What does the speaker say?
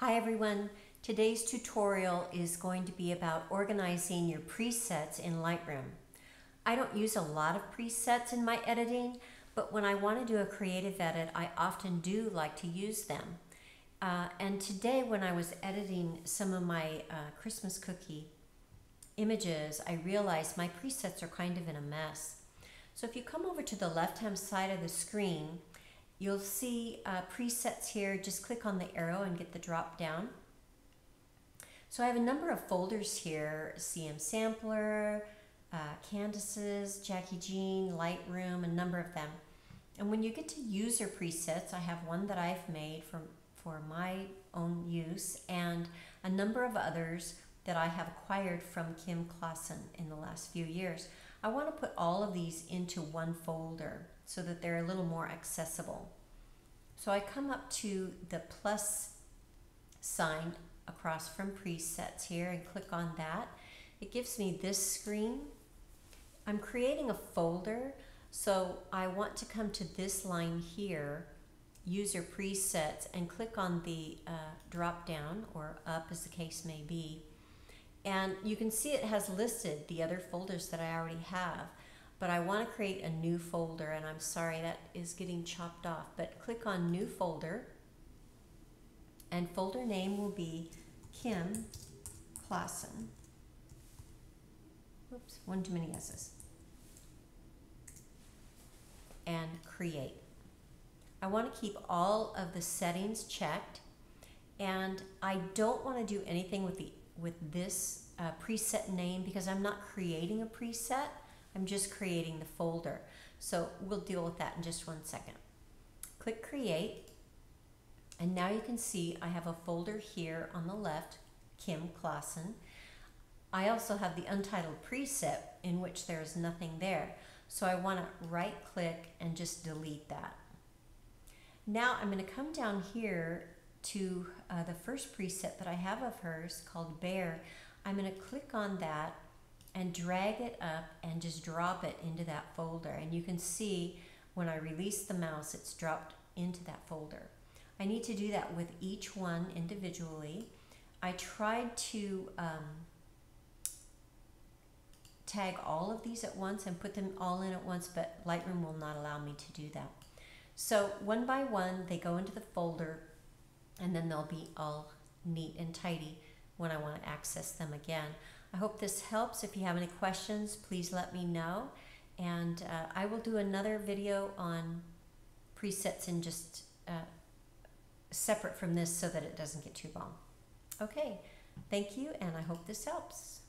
Hi everyone. Today's tutorial is going to be about organizing your presets in Lightroom. I don't use a lot of presets in my editing, but when I want to do a creative edit, I often do like to use them. Uh, and today when I was editing some of my uh, Christmas cookie images, I realized my presets are kind of in a mess. So if you come over to the left-hand side of the screen, You'll see uh, presets here. Just click on the arrow and get the drop down. So I have a number of folders here, CM Sampler, uh, Candace's, Jackie Jean, Lightroom, a number of them. And when you get to user presets, I have one that I've made for, for my own use and a number of others that I have acquired from Kim Klassen in the last few years. I want to put all of these into one folder so that they're a little more accessible. So I come up to the plus sign across from presets here and click on that. It gives me this screen. I'm creating a folder, so I want to come to this line here, user presets, and click on the uh, drop down or up as the case may be. And you can see it has listed the other folders that I already have but I want to create a new folder and I'm sorry that is getting chopped off but click on new folder. And folder name will be Kim Klassen Oops, one too many S's. And create. I want to keep all of the settings checked and I don't want to do anything with the with this uh, preset name because I'm not creating a preset I'm just creating the folder. So we'll deal with that in just one second. Click create and now you can see I have a folder here on the left, Kim Klassen. I also have the untitled preset in which there is nothing there. So I want to right click and just delete that. Now I'm going to come down here to uh, the first preset that I have of hers called Bear. I'm going to click on that and drag it up and just drop it into that folder. And you can see when I release the mouse, it's dropped into that folder. I need to do that with each one individually. I tried to um, tag all of these at once and put them all in at once, but Lightroom will not allow me to do that. So one by one, they go into the folder and then they'll be all neat and tidy when I want to access them again. I hope this helps. If you have any questions, please let me know. And uh, I will do another video on presets and just uh, separate from this so that it doesn't get too long. Okay, thank you, and I hope this helps.